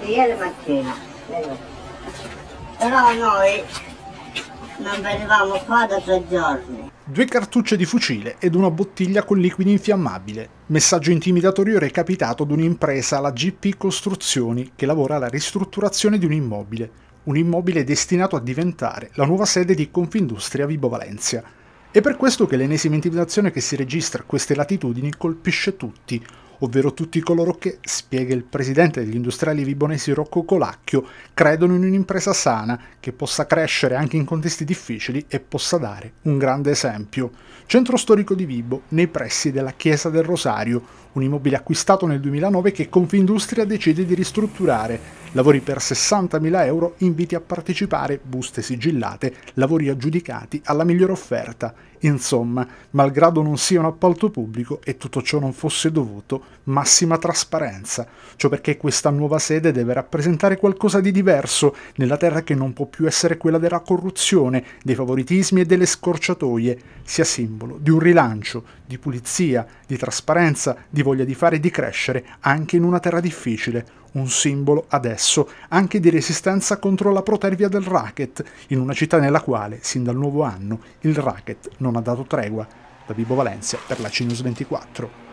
ieri mattina. Però noi non venivamo qua da tre giorni. Due cartucce di fucile ed una bottiglia con liquido infiammabile. Messaggio intimidatorio recapitato ad un'impresa, la GP Costruzioni, che lavora alla ristrutturazione di un immobile. Un immobile destinato a diventare la nuova sede di Confindustria Vibo Valencia. È per questo che l'ennesima intimidazione che si registra a queste latitudini colpisce tutti, ovvero tutti coloro che, spiega il presidente degli industriali vibonesi Rocco Colacchio, credono in un'impresa sana che possa crescere anche in contesti difficili e possa dare un grande esempio. Centro storico di Vibo, nei pressi della Chiesa del Rosario, un immobile acquistato nel 2009 che Confindustria decide di ristrutturare. Lavori per 60.000 euro, inviti a partecipare, buste sigillate, lavori aggiudicati alla migliore offerta. Insomma, malgrado non sia un appalto pubblico e tutto ciò non fosse dovuto, massima trasparenza. Ciò perché questa nuova sede deve rappresentare qualcosa di diverso nella terra che non può più essere quella della corruzione, dei favoritismi e delle scorciatoie, sia simbolo di un rilancio, di pulizia, di trasparenza, di voglia di fare e di crescere anche in una terra difficile, un simbolo adesso anche di resistenza contro la protervia del racket, in una città nella quale, sin dal nuovo anno, il racket non ha dato tregua. Da Vibo Valencia per la Cinus 24.